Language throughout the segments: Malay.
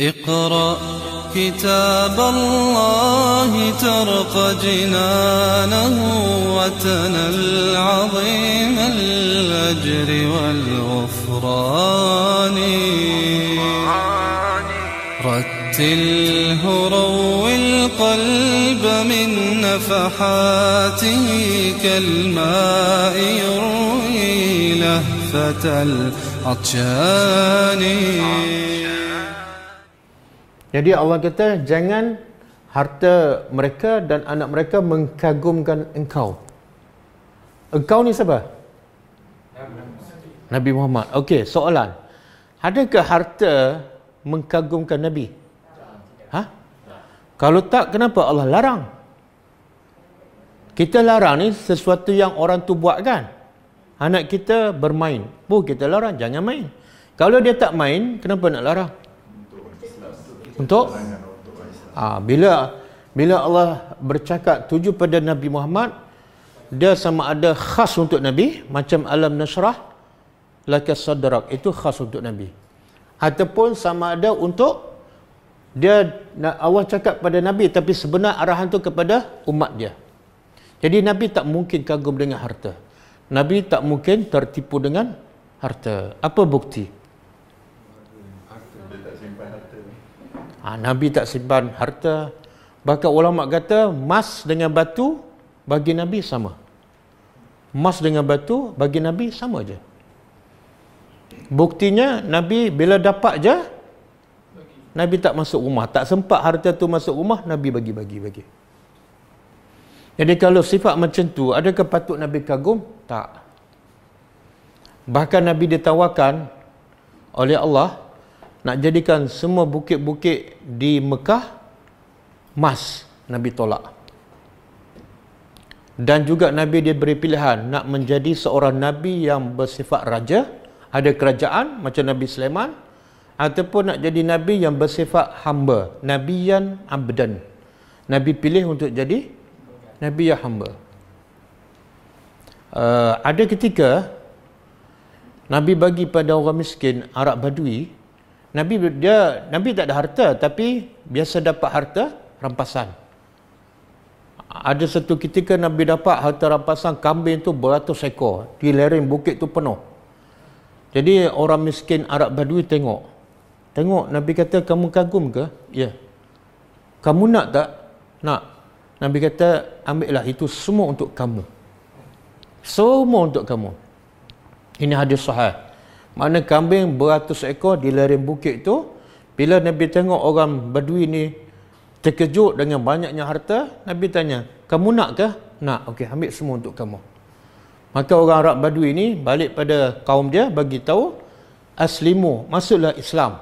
اقرأ كتاب الله ترق جنانه وتنل عظيم الأجر والغفران. رتله روي القلب من نفحاته كالماء يروي لهفة العطشان. Jadi Allah kata jangan harta mereka dan anak mereka mengkagumkan engkau. Engkau ni siapa? Nabi Muhammad. Okey, soalan. Adakah harta mengkagumkan Nabi? Ha? Kalau tak, kenapa Allah larang? Kita larang ni sesuatu yang orang tu buat kan? Anak kita bermain. Bu, kita larang, jangan main. Kalau dia tak main, kenapa nak larang? Untuk? Ha, bila bila Allah bercakap tuju pada Nabi Muhammad, dia sama ada khas untuk Nabi, macam alam nasrah, laka sadrak, itu khas untuk Nabi. Ataupun sama ada untuk dia Allah cakap pada Nabi tapi sebenar arahan tu kepada umat dia. Jadi Nabi tak mungkin kagum dengan harta. Nabi tak mungkin tertipu dengan harta. Apa bukti? Ha, Nabi tak simpan harta. Bahkan ulama kata emas dengan batu bagi Nabi sama. Emas dengan batu bagi Nabi sama je. Buktinya Nabi bila dapat je Nabi tak masuk rumah, tak sempat harta tu masuk rumah, Nabi bagi-bagi bagi. Jadi kalau sifat macam tu, adakah patut Nabi kagum? Tak. Bahkan Nabi ditawarkan oleh Allah nak jadikan semua bukit-bukit di Mekah emas Nabi tolak. Dan juga Nabi diberi pilihan nak menjadi seorang Nabi yang bersifat raja. Ada kerajaan macam Nabi Sulaiman ataupun nak jadi Nabi yang bersifat hamba Nabi yang abdan. Nabi pilih untuk jadi Nabi yang hamba. Uh, ada ketika Nabi bagi pada orang miskin Arab Badui Nabi dia Nabi tak ada harta tapi biasa dapat harta rampasan. Ada satu ketika Nabi dapat harta rampasan kambing tu beratus ekor di lereng bukit tu penuh. Jadi orang miskin Arab Badui tengok. Tengok Nabi kata kamu kagum ke? Ya. Kamu nak tak? Nak. Nabi kata ambillah itu semua untuk kamu. Semua untuk kamu. Ini hadis sahih. Mana kambing beratus ekor di lereng bukit tu. Bila Nabi tengok orang badui ni terkejut dengan banyaknya harta, Nabi tanya, kamu nak ke? Nak. Okey, ambil semua untuk kamu. Maka orang Arab badui ni balik pada kaum dia bagi tahu aslimu, masuklah Islam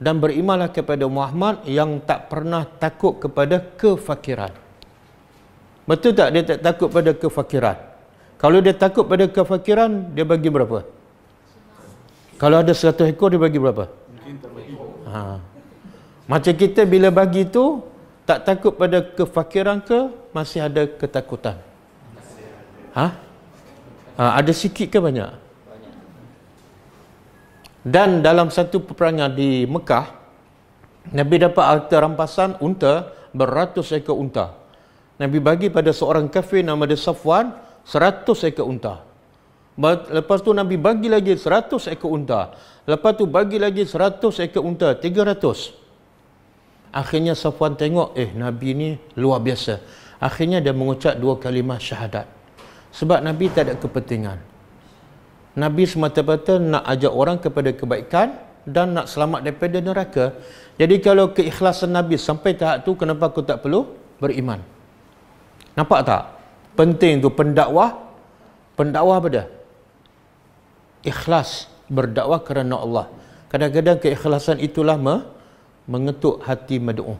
dan berimanlah kepada Muhammad yang tak pernah takut kepada kefakiran. Betul tak dia tak takut pada kefakiran? Kalau dia takut pada kefakiran, dia bagi berapa? Kalau ada 100 ekor dia bagi berapa? Ha. Macam kita bila bagi tu tak takut pada kefakiran ke masih ada ketakutan? Ha? ha ada sikit ke banyak? Dan dalam satu peperangan di Mekah Nabi dapat harta rampasan unta beratus ekor unta. Nabi bagi pada seorang kafir nama dia Safwan seratus ekor unta. Lepas tu Nabi bagi lagi 100 ekor unta. Lepas tu bagi lagi 100 ekor unta. 300. Akhirnya Safwan tengok, eh Nabi ni luar biasa. Akhirnya dia mengucap dua kalimah syahadat. Sebab Nabi tak ada kepentingan. Nabi semata-mata nak ajak orang kepada kebaikan dan nak selamat daripada neraka. Jadi kalau keikhlasan Nabi sampai tahap tu, kenapa aku tak perlu beriman? Nampak tak? Penting tu pendakwah. Pendakwah apa dia? Ikhlas berdakwah kerana Allah. Kadang-kadang keikhlasan itulah me mengetuk hati mad'u.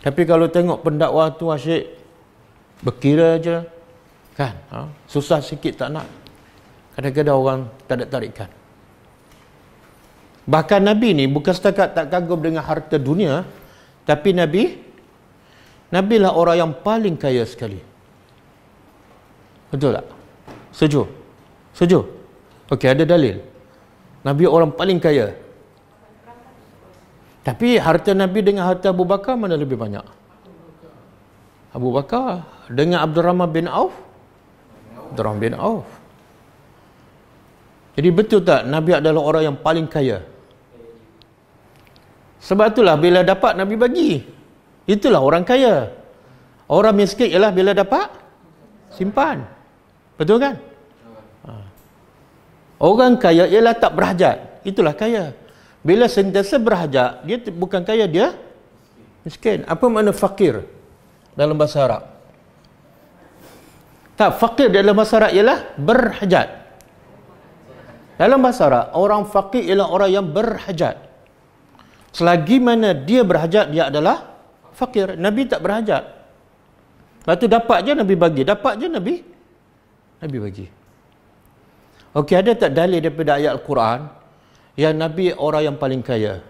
Tapi kalau tengok pendakwah tu asyik berkira aja kan, ha? susah sikit tak nak. Kadang-kadang orang tak ada tarikan. Bahkan Nabi ni bukan setakat tak kagum dengan harta dunia, tapi Nabi Nabi lah orang yang paling kaya sekali. Betul tak? Setuju? Setuju? Okey, ada dalil. Nabi orang paling kaya. Tapi harta Nabi dengan harta Abu Bakar mana lebih banyak? Abu Bakar dengan Abdurrahman bin Auf? Abdurrahman bin Auf. Jadi betul tak Nabi adalah orang yang paling kaya? Sebab itulah bila dapat Nabi bagi. Itulah orang kaya. Orang miskin ialah bila dapat simpan. Betul kan? Orang kaya ialah tak berhajat. Itulah kaya. Bila sentiasa berhajat, dia bukan kaya, dia miskin. Apa makna fakir dalam bahasa Arab? Tak, fakir dalam bahasa Arab ialah berhajat. Dalam bahasa Arab, orang fakir ialah orang yang berhajat. Selagi mana dia berhajat, dia adalah fakir. Nabi tak berhajat. Lepas tu dapat je Nabi bagi. Dapat je Nabi Nabi bagi. Okey, ada tak dalil daripada ayat Al-Quran yang Nabi orang yang paling kaya.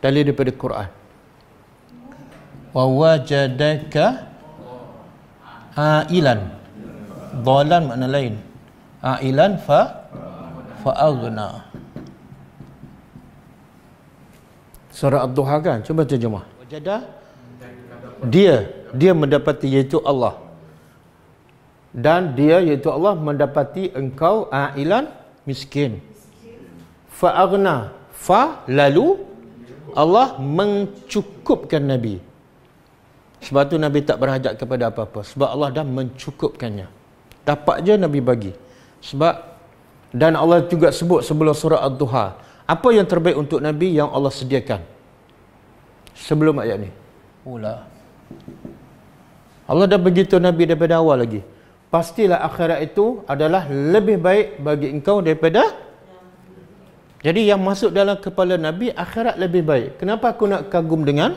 Dalil daripada Quran. Wa wajadaka ailan. Dhalan makna lain. Ailan fa fa aghna. Surah Ad-Duha kan? Cuba terjemah. Wajada dia dia mendapati iaitu Allah. Dan dia iaitu Allah mendapati engkau ailan miskin. Fa aghna fa lalu Allah mencukupkan Nabi. Sebab tu Nabi tak berhajat kepada apa-apa. Sebab Allah dah mencukupkannya. Dapat je Nabi bagi. Sebab dan Allah juga sebut sebelum surah Ad-Duha. Apa yang terbaik untuk Nabi yang Allah sediakan? Sebelum ayat ni. Ula. Allah dah begitu Nabi daripada awal lagi pastilah akhirat itu adalah lebih baik bagi engkau daripada jadi yang masuk dalam kepala Nabi akhirat lebih baik. Kenapa aku nak kagum dengan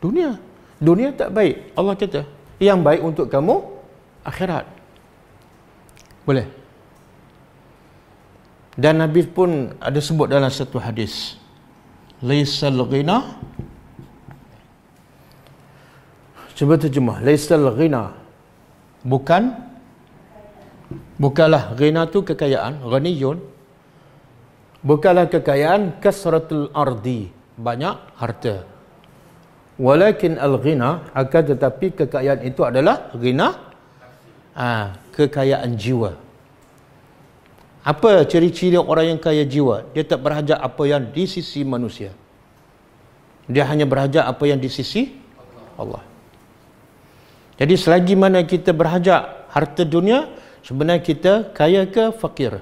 dunia? Dunia tak baik. Allah kata yang baik untuk kamu akhirat. Boleh? Dan Nabi pun ada sebut dalam satu hadis laisal ghina. Cuba terjemah. Laisal ghina. Bukan Bukanlah ghina tu kekayaan, ghaniyun. Bukanlah kekayaan kasratul ardi, banyak harta. Walakin al-ghina akan tetapi kekayaan itu adalah ghina ah, kekayaan jiwa. Apa ciri-ciri orang yang kaya jiwa? Dia tak berhajat apa yang di sisi manusia. Dia hanya berhajat apa yang di sisi Allah. Jadi selagi mana kita berhajat harta dunia, Sebenarnya kita kaya ke fakir?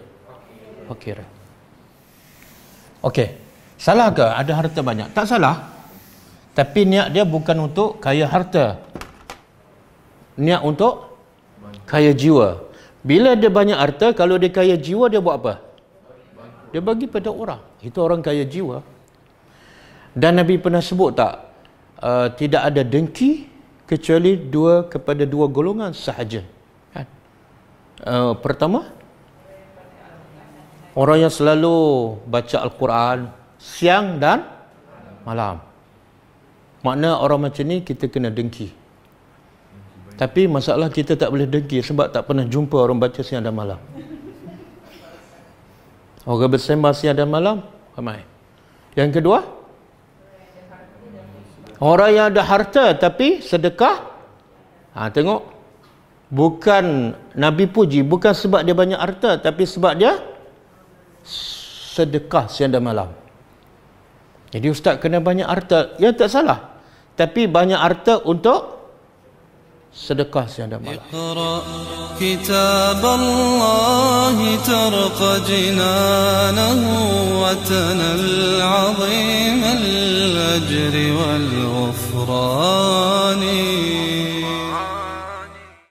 Fakir. Okey. Salah ke ada harta banyak? Tak salah. Tapi niat dia bukan untuk kaya harta. Niat untuk kaya jiwa. Bila dia banyak harta, kalau dia kaya jiwa, dia buat apa? Dia bagi pada orang. Itu orang kaya jiwa. Dan Nabi pernah sebut tak? Uh, tidak ada dengki kecuali dua kepada dua golongan sahaja. Uh, pertama orang yang selalu baca al-Quran siang dan malam. Makna orang macam ni kita kena dengki. Tapi masalah kita tak boleh dengki sebab tak pernah jumpa orang baca siang dan malam. Orang bersembah siang dan malam ramai. Yang kedua, orang yang ada harta tapi sedekah. Ha, tengok bukan Nabi puji bukan sebab dia banyak harta tapi sebab dia sedekah siang dan malam. Jadi ustaz kena banyak harta ya tak salah. Tapi banyak harta untuk sedekah siang dan malam. Kitab Allah tarqa jinanahu wa tanal azim al ajri wal ghufrani